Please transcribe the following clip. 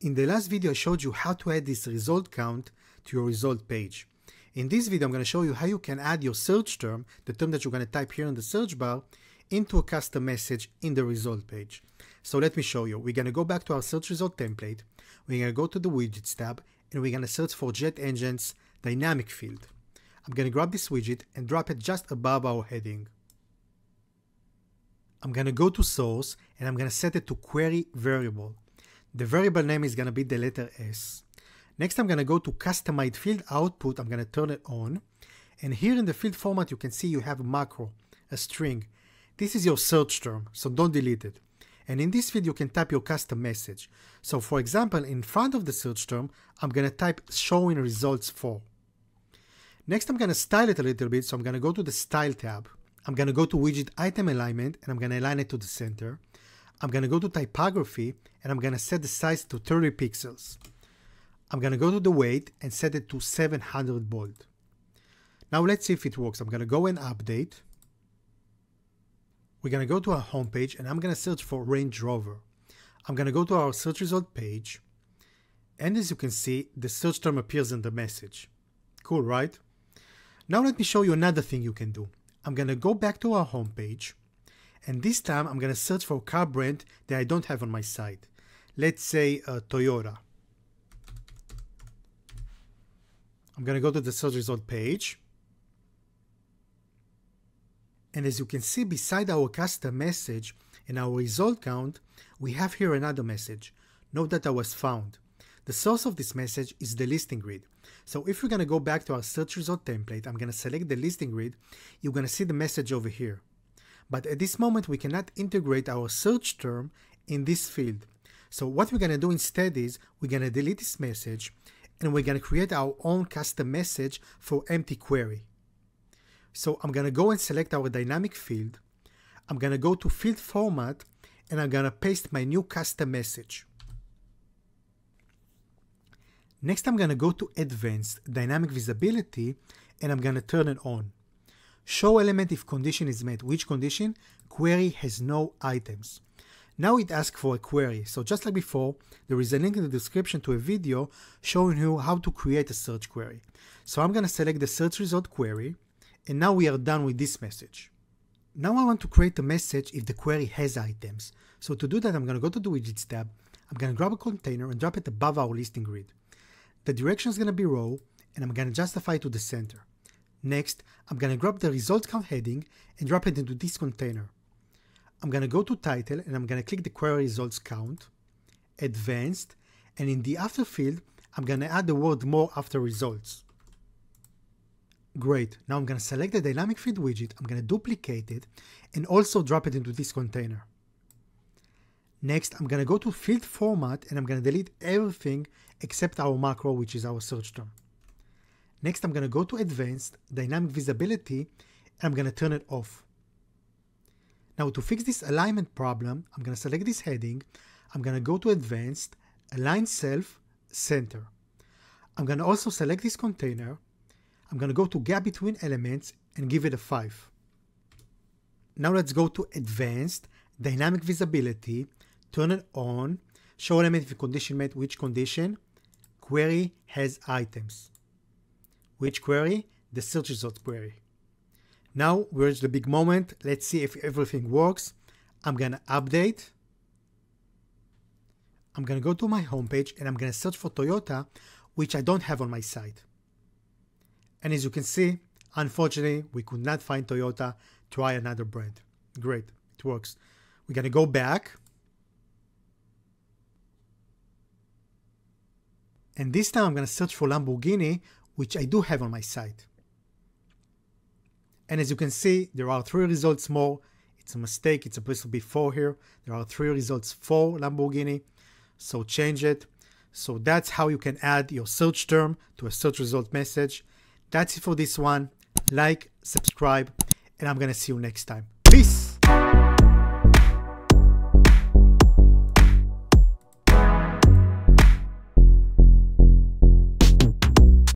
In the last video I showed you how to add this result count to your result page. In this video I'm going to show you how you can add your search term, the term that you're going to type here in the search bar, into a custom message in the result page. So let me show you. We're going to go back to our search result template. We're going to go to the widgets tab and we're going to search for Jet Engine's dynamic field. I'm going to grab this widget and drop it just above our heading. I'm going to go to source and I'm going to set it to query variable. The variable name is going to be the letter S. Next, I'm going to go to customize field output. I'm going to turn it on. And here in the field format, you can see you have a macro, a string. This is your search term, so don't delete it. And in this field, you can type your custom message. So for example, in front of the search term, I'm going to type showing results for. Next, I'm going to style it a little bit. So I'm going to go to the style tab. I'm going to go to widget item alignment and I'm going to align it to the center. I'm going to go to typography and I'm going to set the size to 30 pixels. I'm going to go to the weight and set it to 700 bold. Now let's see if it works. I'm going to go and update. We're going to go to our home page and I'm going to search for Range Rover. I'm going to go to our search result page. And as you can see, the search term appears in the message. Cool, right? Now let me show you another thing you can do. I'm going to go back to our home page and this time I'm going to search for a car brand that I don't have on my site. Let's say uh, Toyota. I'm going to go to the search result page. And as you can see beside our custom message and our result count, we have here another message. No data was found. The source of this message is the listing grid. So if we're going to go back to our search result template, I'm going to select the listing grid. You're going to see the message over here. But at this moment, we cannot integrate our search term in this field. So what we're going to do instead is we're going to delete this message and we're going to create our own custom message for empty query. So I'm going to go and select our dynamic field. I'm going to go to field format and I'm going to paste my new custom message. Next, I'm going to go to advanced dynamic visibility and I'm going to turn it on. Show element if condition is met. Which condition? Query has no items. Now it asks for a query. So just like before, there is a link in the description to a video showing you how to create a search query. So I'm going to select the search result query. And now we are done with this message. Now I want to create a message if the query has items. So to do that, I'm going to go to the widgets tab. I'm going to grab a container and drop it above our listing grid. The direction is going to be row and I'm going to justify to the center. Next, I'm going to grab the result count heading and drop it into this container. I'm going to go to title and I'm going to click the query results count, advanced, and in the after field, I'm going to add the word more after results. Great, now I'm going to select the dynamic field widget, I'm going to duplicate it and also drop it into this container. Next, I'm going to go to field format and I'm going to delete everything except our macro, which is our search term. Next, I'm going to go to Advanced, Dynamic Visibility, and I'm going to turn it off. Now to fix this alignment problem, I'm going to select this heading, I'm going to go to Advanced, Align Self, Center. I'm going to also select this container, I'm going to go to Gap Between Elements and give it a 5. Now let's go to Advanced, Dynamic Visibility, turn it on, show element if condition met which condition, query has items. Which query? The search result query. Now we where's the big moment. Let's see if everything works. I'm gonna update. I'm gonna go to my homepage and I'm gonna search for Toyota, which I don't have on my site. And as you can see, unfortunately, we could not find Toyota. Try another brand. Great, it works. We're gonna go back. And this time I'm gonna search for Lamborghini, which I do have on my site. And as you can see, there are three results more. It's a mistake, it's supposed to be for here. There are three results for Lamborghini, so change it. So that's how you can add your search term to a search result message. That's it for this one. Like, subscribe, and I'm gonna see you next time. Peace!